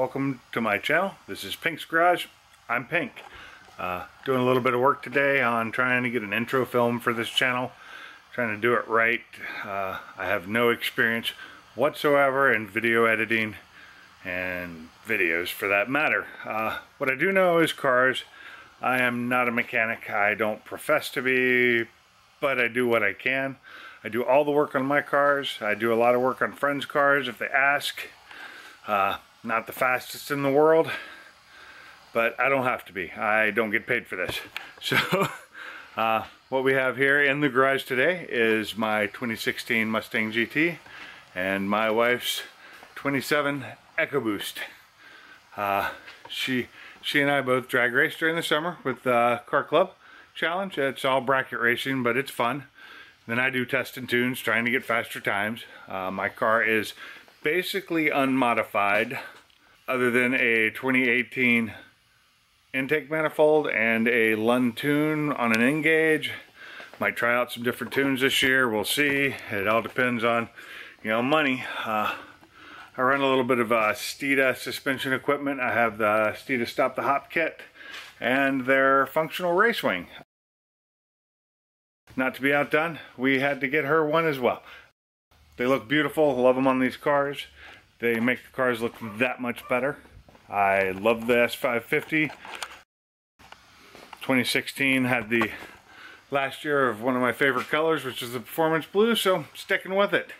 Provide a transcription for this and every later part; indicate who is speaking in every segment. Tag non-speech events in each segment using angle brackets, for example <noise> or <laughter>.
Speaker 1: Welcome to my channel. This is Pink's Garage. I'm Pink. Uh, doing a little bit of work today on trying to get an intro film for this channel. Trying to do it right. Uh, I have no experience whatsoever in video editing and videos for that matter. Uh, what I do know is cars. I am not a mechanic. I don't profess to be, but I do what I can. I do all the work on my cars. I do a lot of work on friends' cars if they ask. Not the fastest in the world, but I don't have to be. I don't get paid for this. <laughs> So uh, what we have here in the garage today is my 2016 Mustang GT and my wife's 27 EcoBoost. Uh, she, she and I both drag race during the summer with uh, Car Club Challenge. It's all bracket racing, but it's fun. Then I do test and tunes, trying to get faster times. Uh, my car is basically unmodified other than a 2018 intake manifold and a Lund tune on an nGauge. Might try out some different tunes this year. We'll see. It all depends on, you know, money. Uh, I run a little bit of uh, Steeda suspension equipment. I have the Steeda Stop the Hop kit and their functional race wing. Not to be outdone, we had to get her one as well. They look beautiful, love them on these cars. They make the cars look that much better. I love the S550. 2016 had the last year of one of my favorite colors, which is the Performance Blue, so sticking with it.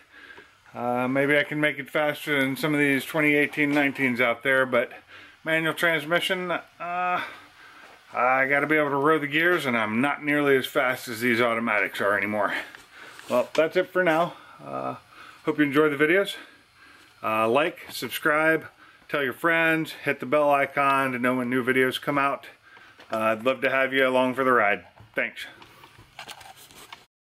Speaker 1: Uh, maybe I can make it faster than some of these 2018 19s out there, but manual transmission, uh, I got to be able to row the gears, and I'm not nearly as fast as these automatics are anymore. Well, that's it for now. Uh, hope you enjoy the videos. Uh, like, subscribe, tell your friends, hit the bell icon to know when new videos come out. Uh, I'd love to have you along for the ride. Thanks.